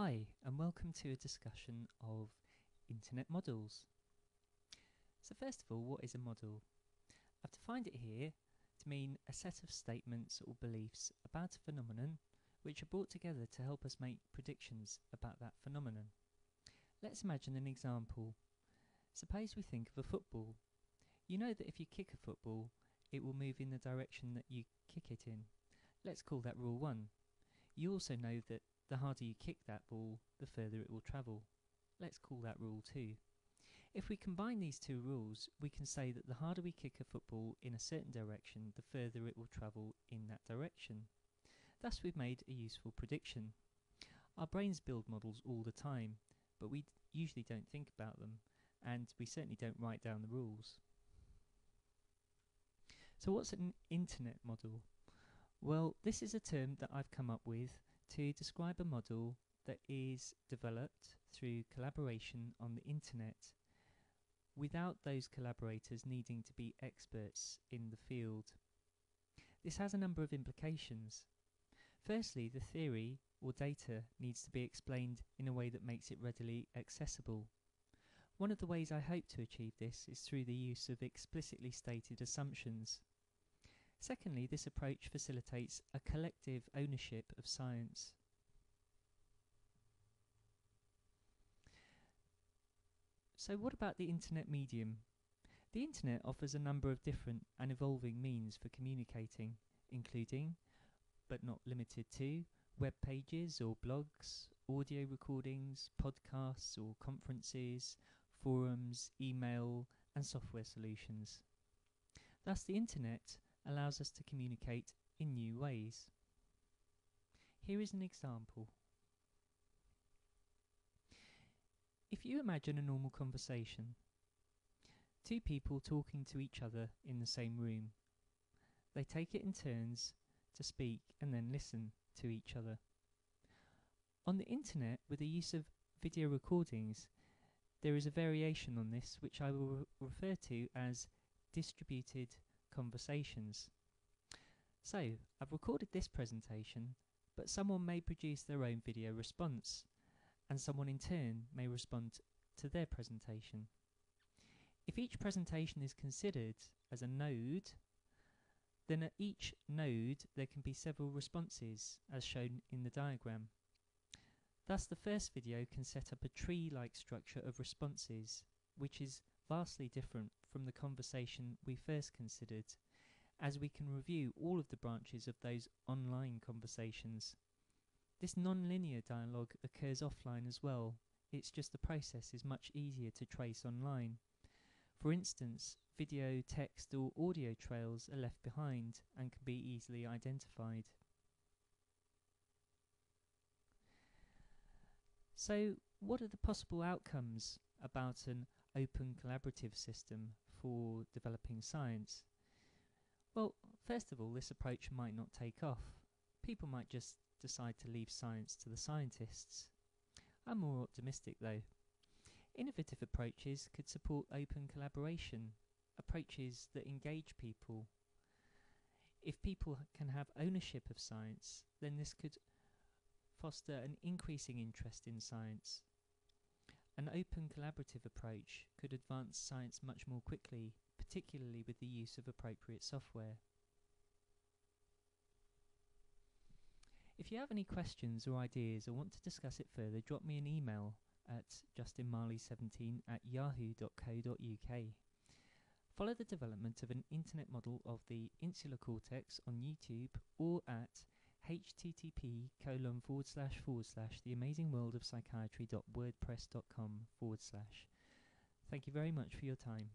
Hi, and welcome to a discussion of internet models. So first of all, what is a model? I've defined it here to mean a set of statements or beliefs about a phenomenon which are brought together to help us make predictions about that phenomenon. Let's imagine an example. Suppose we think of a football. You know that if you kick a football, it will move in the direction that you kick it in. Let's call that rule 1. You also know that the harder you kick that ball, the further it will travel. Let's call that rule 2. If we combine these two rules, we can say that the harder we kick a football in a certain direction, the further it will travel in that direction. Thus we've made a useful prediction. Our brains build models all the time, but we usually don't think about them, and we certainly don't write down the rules. So what's an internet model? Well, this is a term that I've come up with to describe a model that is developed through collaboration on the internet without those collaborators needing to be experts in the field. This has a number of implications. Firstly, the theory or data needs to be explained in a way that makes it readily accessible. One of the ways I hope to achieve this is through the use of explicitly stated assumptions. Secondly, this approach facilitates a collective ownership of science. So what about the internet medium? The internet offers a number of different and evolving means for communicating, including, but not limited to, web pages or blogs, audio recordings, podcasts or conferences, forums, email, and software solutions. Thus, the internet allows us to communicate in new ways. Here is an example. If you imagine a normal conversation, two people talking to each other in the same room, they take it in turns to speak and then listen to each other. On the internet, with the use of video recordings, there is a variation on this which I will re refer to as distributed conversations. So, I've recorded this presentation, but someone may produce their own video response, and someone in turn may respond to their presentation. If each presentation is considered as a node, then at each node there can be several responses, as shown in the diagram. Thus the first video can set up a tree-like structure of responses, which is vastly different from the conversation we first considered, as we can review all of the branches of those online conversations. This non-linear dialogue occurs offline as well, it's just the process is much easier to trace online. For instance, video, text or audio trails are left behind and can be easily identified. So, what are the possible outcomes about an open collaborative system for developing science? Well, first of all, this approach might not take off. People might just decide to leave science to the scientists. I'm more optimistic though. Innovative approaches could support open collaboration, approaches that engage people. If people can have ownership of science, then this could foster an increasing interest in science an open collaborative approach could advance science much more quickly, particularly with the use of appropriate software. If you have any questions or ideas or want to discuss it further, drop me an email at justinmarley17 at yahoo.co.uk. Follow the development of an internet model of the insular cortex on YouTube or at http colon forward slash forward slash the amazing world of psychiatry.wordpress.com forward slash. Thank you very much for your time.